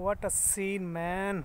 what a scene man.